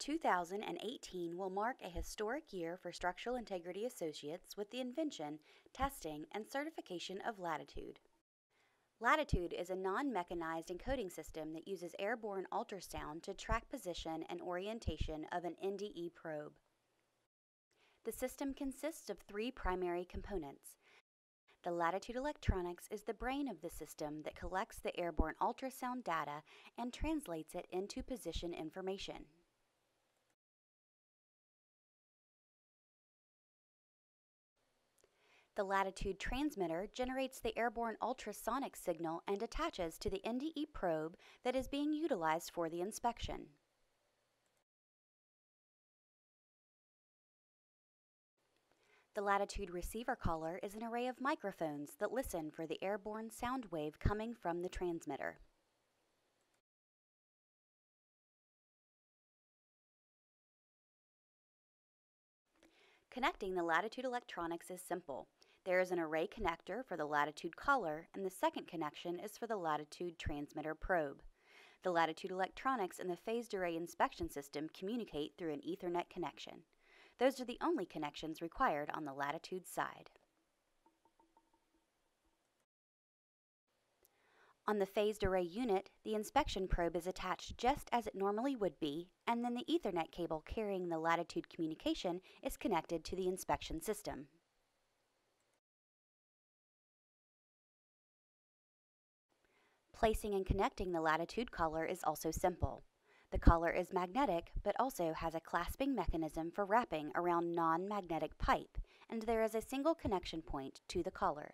2018 will mark a historic year for Structural Integrity Associates with the invention, testing, and certification of Latitude. Latitude is a non mechanized encoding system that uses airborne ultrasound to track position and orientation of an NDE probe. The system consists of three primary components. The Latitude Electronics is the brain of the system that collects the airborne ultrasound data and translates it into position information. The latitude transmitter generates the airborne ultrasonic signal and attaches to the NDE probe that is being utilized for the inspection. The latitude receiver collar is an array of microphones that listen for the airborne sound wave coming from the transmitter. Connecting the latitude electronics is simple. There is an array connector for the latitude collar, and the second connection is for the latitude transmitter probe. The latitude electronics and the phased array inspection system communicate through an Ethernet connection. Those are the only connections required on the latitude side. On the phased array unit, the inspection probe is attached just as it normally would be, and then the Ethernet cable carrying the latitude communication is connected to the inspection system. Placing and connecting the latitude collar is also simple. The collar is magnetic, but also has a clasping mechanism for wrapping around non-magnetic pipe, and there is a single connection point to the collar.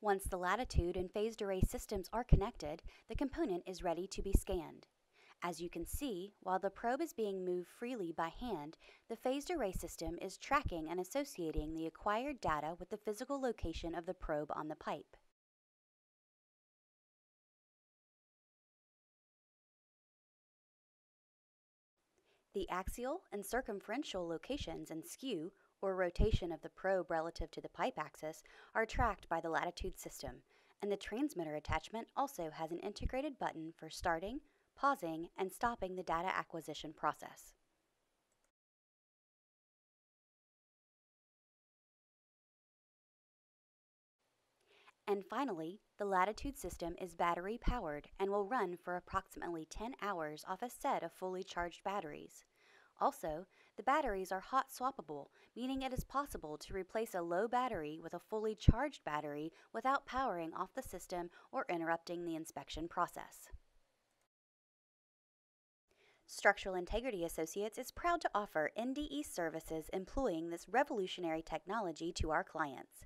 Once the latitude and phased array systems are connected, the component is ready to be scanned. As you can see, while the probe is being moved freely by hand, the phased array system is tracking and associating the acquired data with the physical location of the probe on the pipe. The axial and circumferential locations and skew, or rotation of the probe relative to the pipe axis, are tracked by the latitude system, and the transmitter attachment also has an integrated button for starting, pausing, and stopping the data acquisition process. And finally, the Latitude system is battery powered and will run for approximately 10 hours off a set of fully charged batteries. Also, the batteries are hot swappable, meaning it is possible to replace a low battery with a fully charged battery without powering off the system or interrupting the inspection process. Structural Integrity Associates is proud to offer NDE services employing this revolutionary technology to our clients.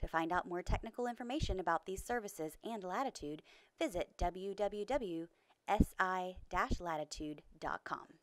To find out more technical information about these services and Latitude, visit www.si-latitude.com.